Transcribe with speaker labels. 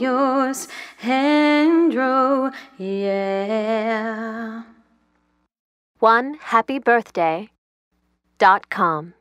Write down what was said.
Speaker 1: yours and row, yeah.
Speaker 2: One happy birthday dot com.